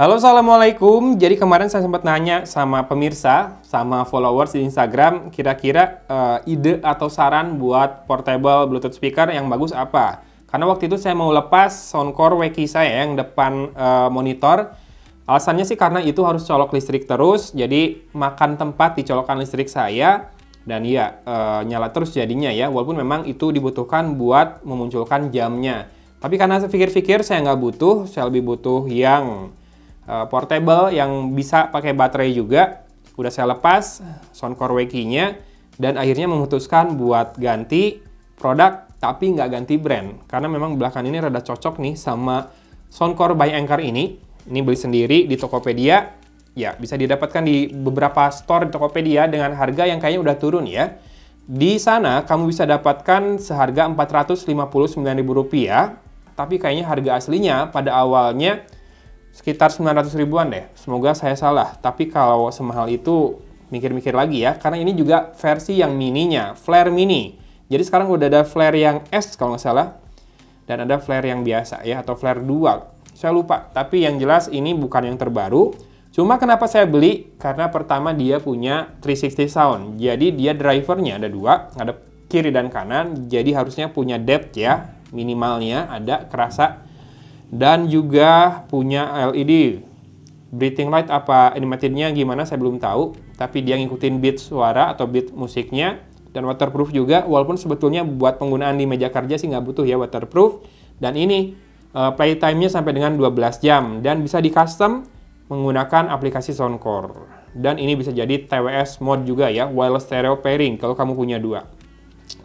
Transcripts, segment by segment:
Halo, Assalamualaikum. Jadi kemarin saya sempat nanya sama pemirsa, sama followers di Instagram, kira-kira uh, ide atau saran buat portable Bluetooth speaker yang bagus apa? Karena waktu itu saya mau lepas Soundcore Weki saya yang depan uh, monitor. Alasannya sih karena itu harus colok listrik terus, jadi makan tempat di colokan listrik saya. Dan iya, uh, nyala terus jadinya ya, walaupun memang itu dibutuhkan buat memunculkan jamnya. Tapi karena saya pikir-pikir saya nggak butuh, saya lebih butuh yang uh, portable yang bisa pakai baterai juga. Udah saya lepas Soundcore Weki-nya dan akhirnya memutuskan buat ganti produk tapi nggak ganti brand karena memang belakang ini rada cocok nih sama Soundcore by Anchor ini. Ini beli sendiri di Tokopedia. Ya, bisa didapatkan di beberapa store di Tokopedia dengan harga yang kayaknya udah turun ya. Di sana kamu bisa dapatkan seharga Rp459.000, tapi kayaknya harga aslinya pada awalnya sekitar 900 ribuan deh. Semoga saya salah. Tapi kalau semahal itu mikir-mikir lagi ya, karena ini juga versi yang mininya, flare mini. Jadi sekarang udah ada flare yang S kalau nggak salah, dan ada flare yang biasa ya, atau flare dual. Saya lupa, tapi yang jelas ini bukan yang terbaru. Cuma kenapa saya beli? Karena pertama dia punya 360 sound. Jadi dia drivernya ada dua, ada kiri dan kanan. Jadi harusnya punya depth ya, minimalnya ada kerasa dan juga punya LED. Breathing light apa animatednya gimana saya belum tahu, tapi dia ngikutin beat suara atau beat musiknya. Dan waterproof juga walaupun sebetulnya buat penggunaan di meja kerja sih nggak butuh ya waterproof. Dan ini uh, playtime-nya sampai dengan 12 jam. Dan bisa di custom menggunakan aplikasi Soundcore. Dan ini bisa jadi TWS mode juga ya wireless stereo pairing kalau kamu punya dua.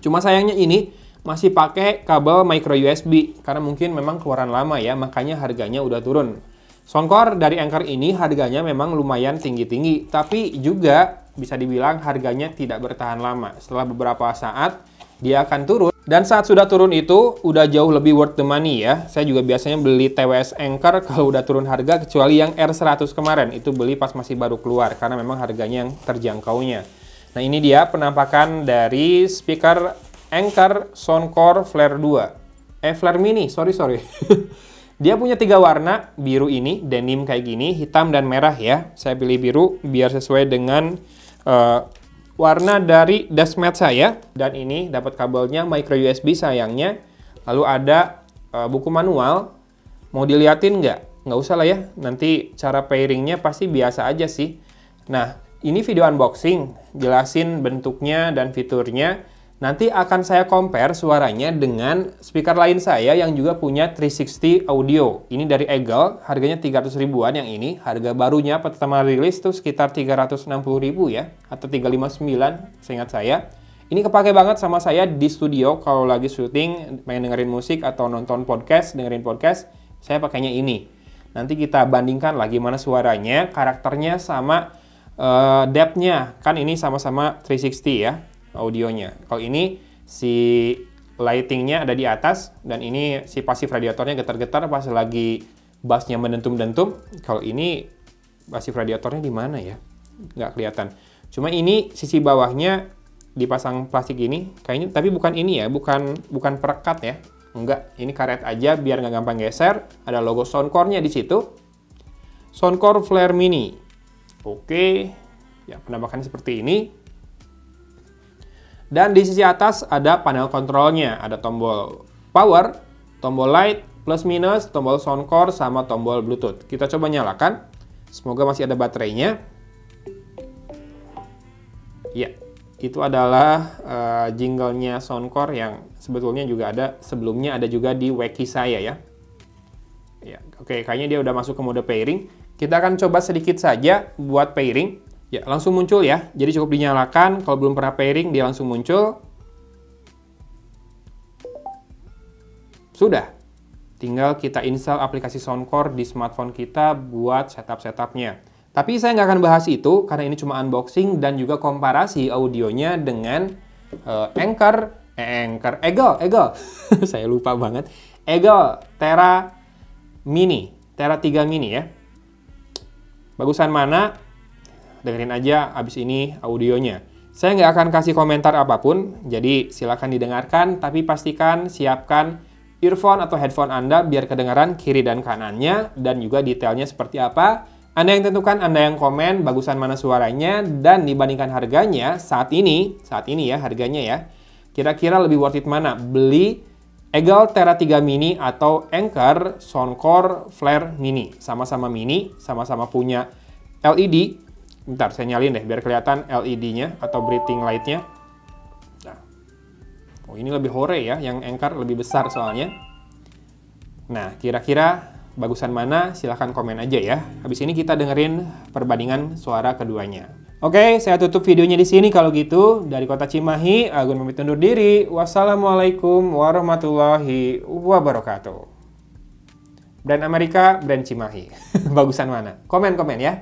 Cuma sayangnya ini masih pakai kabel micro USB karena mungkin memang keluaran lama ya, makanya harganya udah turun. Soundcore dari Anchor ini harganya memang lumayan tinggi-tinggi, tapi juga bisa dibilang harganya tidak bertahan lama. Setelah beberapa saat dia akan turun. Dan saat sudah turun itu udah jauh lebih worth the money ya. Saya juga biasanya beli TWS Anchor kalau udah turun harga kecuali yang R100 kemarin. Itu beli pas masih baru keluar karena memang harganya yang terjangkaunya. Nah ini dia penampakan dari speaker Anchor Soundcore Flare 2. Eh, Flare Mini, sorry, sorry. Dia punya tiga warna, biru ini, denim kayak gini, hitam dan merah ya. Saya pilih biru biar sesuai dengan uh, warna dari dashmat saya. Dan ini dapat kabelnya micro USB sayangnya. Lalu ada uh, buku manual. Mau diliatin nggak? Nggak usah lah ya. Nanti cara pairingnya pasti biasa aja sih. Nah, ini video unboxing. Jelasin bentuknya dan fiturnya. Nanti akan saya compare suaranya dengan speaker lain saya yang juga punya 360 audio. Ini dari Eagle, harganya 300 ribuan yang ini. Harga barunya pertama rilis tuh sekitar 360 ribu ya, atau 359 seingat saya. Ini kepake banget sama saya di studio kalau lagi syuting, pengen dengerin musik atau nonton podcast, dengerin podcast, saya pakainya ini. Nanti kita bandingkan lagi mana suaranya, karakternya sama uh, depth-nya. Kan ini sama-sama 360 ya audionya. Kalau ini si lightingnya ada di atas dan ini si pasif radiatornya getar-getar pas lagi bassnya mendentum-dentum. Kalau ini pasif radiatornya di mana ya? Nggak kelihatan. Cuma ini sisi bawahnya dipasang plastik ini, kayaknya tapi bukan ini ya, bukan bukan perekat ya. Enggak, ini karet aja biar nggak gampang geser. Ada logo Soundcore-nya di situ. Soundcore Flare Mini. Oke, ya penampakannya seperti ini. Dan di sisi atas ada panel kontrolnya, ada tombol power, tombol light, plus minus, tombol soundcore, sama tombol bluetooth. Kita coba nyalakan, semoga masih ada baterainya. Ya, itu adalah uh, jinglenya soundcore yang sebetulnya juga ada, sebelumnya ada juga di Weki saya ya. Ya, oke, kayaknya dia udah masuk ke mode pairing. Kita akan coba sedikit saja buat pairing. Ya, langsung muncul ya. Jadi cukup dinyalakan, kalau belum pernah pairing dia langsung muncul. Sudah. Tinggal kita install aplikasi Soundcore di smartphone kita buat setup-setupnya. Tapi saya nggak akan bahas itu karena ini cuma unboxing dan juga komparasi audionya dengan uh, Anchor, eh, Anchor, Eagle, Eagle. saya lupa banget. Eagle Tera Mini, Tera 3 Mini ya. Bagusan mana? Dengerin aja abis ini audionya. Saya nggak akan kasih komentar apa pun, jadi silakan didengarkan, tapi pastikan siapkan earphone atau headphone Anda biar kedengaran kiri dan kanannya dan juga detailnya seperti apa. Anda yang tentukan, Anda yang komen bagusan mana suaranya dan dibandingkan harganya saat ini, saat ini ya harganya ya. Kira-kira lebih worth it mana? Beli Eagle Terra 3 Mini atau Anchor Soundcore Flare Mini. Sama-sama mini, sama-sama punya LED. Bentar, saya nyalin deh biar kelihatan LED-nya atau breathing light-nya. Nah. Oh, ini lebih hore ya, yang Anchor lebih besar soalnya. Nah, kira-kira bagusan mana? Silahkan komen aja ya. Habis ini kita dengerin perbandingan suara keduanya. Oke, saya tutup videonya di sini kalau gitu. Dari kota Cimahi, Agun pamit undur diri. Wassalamualaikum warahmatullahi wabarakatuh. Brand Amerika, brand Cimahi. Bagusan mana? Komen-komen ya.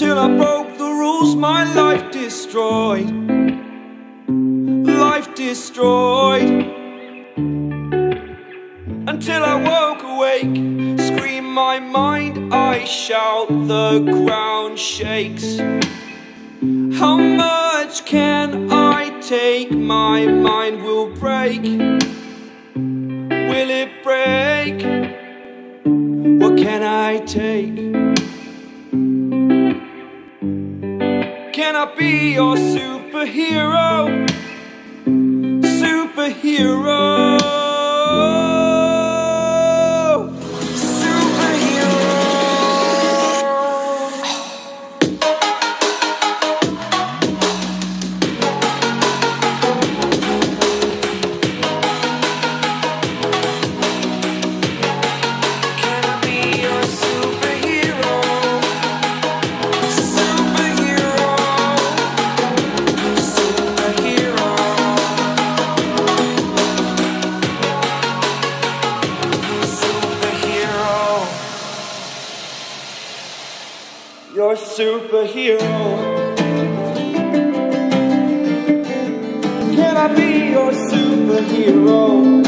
Until I broke the rules. My life destroyed, life destroyed. Until I woke awake, scream my mind, I shout, the ground shakes. How much can I take? My mind will break. Will it break? What can I take? Can I be your superhero? Superhero. You're a superhero. Can I be your superhero?